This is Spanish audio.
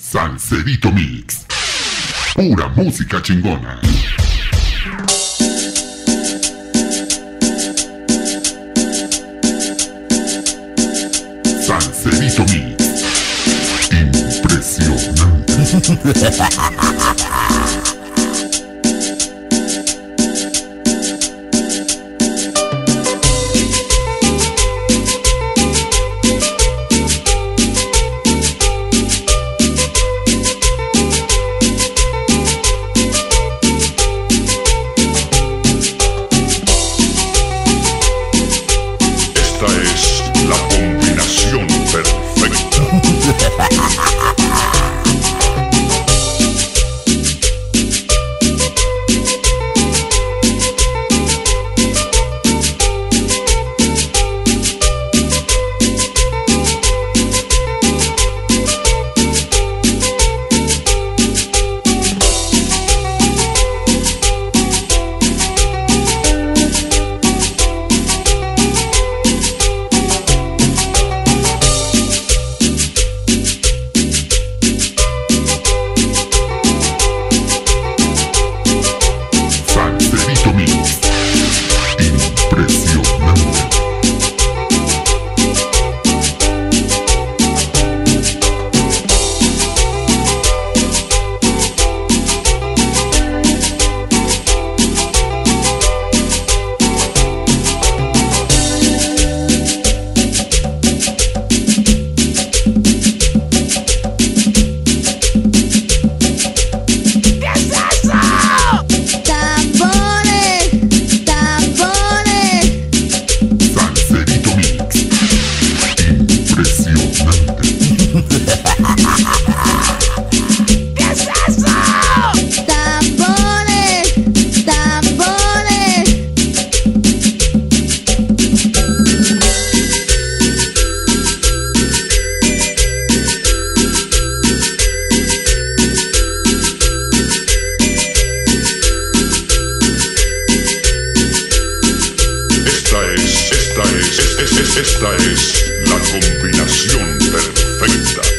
Salserito Mix. Pura música chingona. Salserito Mix. Impresionante. esta es la combinación perfecta.